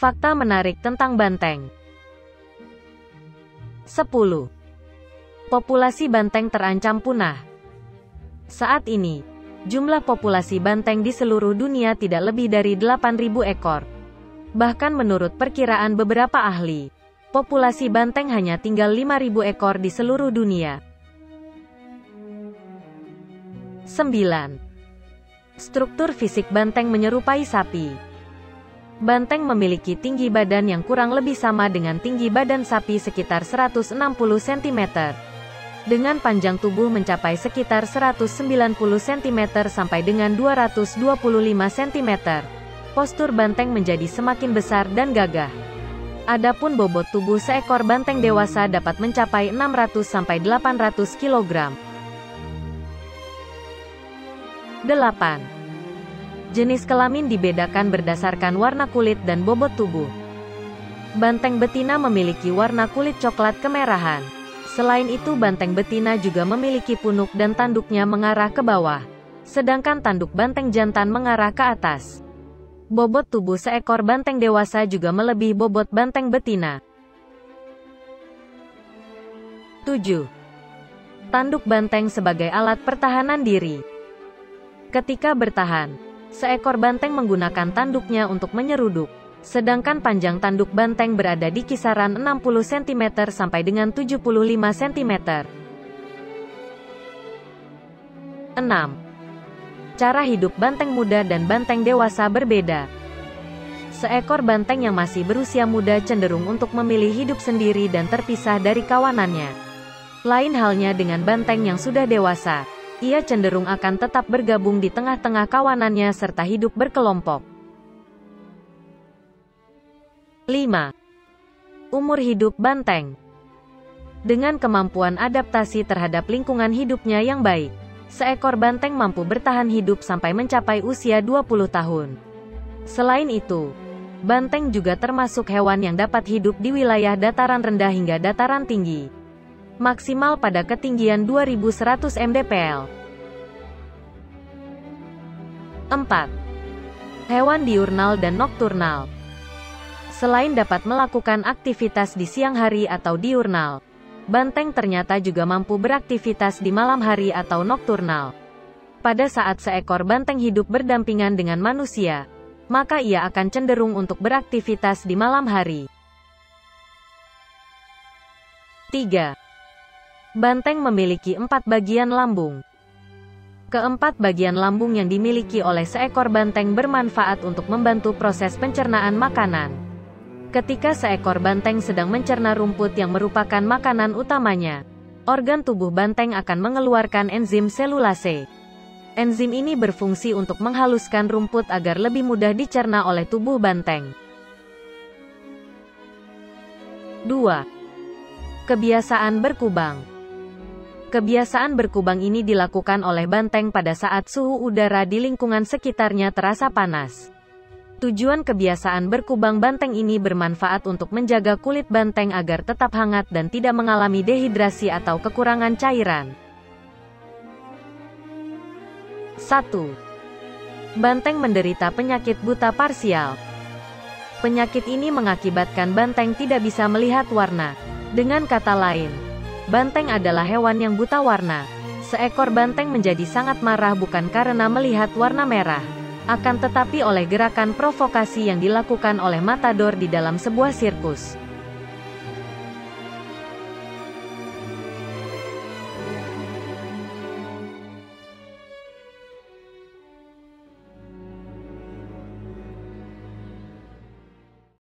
Fakta menarik tentang banteng. 10. Populasi banteng terancam punah. Saat ini, jumlah populasi banteng di seluruh dunia tidak lebih dari 8.000 ekor. Bahkan menurut perkiraan beberapa ahli, populasi banteng hanya tinggal 5.000 ekor di seluruh dunia. 9. Struktur fisik banteng menyerupai sapi. Banteng memiliki tinggi badan yang kurang lebih sama dengan tinggi badan sapi sekitar 160 cm. Dengan panjang tubuh mencapai sekitar 190 cm sampai dengan 225 cm. Postur banteng menjadi semakin besar dan gagah. Adapun bobot tubuh seekor banteng dewasa dapat mencapai 600 sampai 800 kg. 8. Jenis kelamin dibedakan berdasarkan warna kulit dan bobot tubuh. Banteng betina memiliki warna kulit coklat kemerahan. Selain itu banteng betina juga memiliki punuk dan tanduknya mengarah ke bawah. Sedangkan tanduk banteng jantan mengarah ke atas. Bobot tubuh seekor banteng dewasa juga melebihi bobot banteng betina. 7. Tanduk banteng sebagai alat pertahanan diri. Ketika bertahan, Seekor banteng menggunakan tanduknya untuk menyeruduk. Sedangkan panjang tanduk banteng berada di kisaran 60 cm sampai dengan 75 cm. 6. Cara hidup banteng muda dan banteng dewasa berbeda. Seekor banteng yang masih berusia muda cenderung untuk memilih hidup sendiri dan terpisah dari kawanannya. Lain halnya dengan banteng yang sudah dewasa, ia cenderung akan tetap bergabung di tengah-tengah kawanannya serta hidup berkelompok. 5. Umur hidup banteng Dengan kemampuan adaptasi terhadap lingkungan hidupnya yang baik, seekor banteng mampu bertahan hidup sampai mencapai usia 20 tahun. Selain itu, banteng juga termasuk hewan yang dapat hidup di wilayah dataran rendah hingga dataran tinggi maksimal pada ketinggian 2100 mdpl. 4. Hewan diurnal dan nokturnal. Selain dapat melakukan aktivitas di siang hari atau diurnal, banteng ternyata juga mampu beraktivitas di malam hari atau nokturnal. Pada saat seekor banteng hidup berdampingan dengan manusia, maka ia akan cenderung untuk beraktivitas di malam hari. 3. Banteng memiliki empat bagian lambung. Keempat bagian lambung yang dimiliki oleh seekor banteng bermanfaat untuk membantu proses pencernaan makanan. Ketika seekor banteng sedang mencerna rumput yang merupakan makanan utamanya, organ tubuh banteng akan mengeluarkan enzim selulase. Enzim ini berfungsi untuk menghaluskan rumput agar lebih mudah dicerna oleh tubuh banteng. 2. Kebiasaan berkubang Kebiasaan berkubang ini dilakukan oleh banteng pada saat suhu udara di lingkungan sekitarnya terasa panas. Tujuan kebiasaan berkubang banteng ini bermanfaat untuk menjaga kulit banteng agar tetap hangat dan tidak mengalami dehidrasi atau kekurangan cairan. 1. Banteng menderita penyakit buta parsial. Penyakit ini mengakibatkan banteng tidak bisa melihat warna. Dengan kata lain, Banteng adalah hewan yang buta warna. Seekor banteng menjadi sangat marah bukan karena melihat warna merah, akan tetapi oleh gerakan provokasi yang dilakukan oleh matador di dalam sebuah sirkus.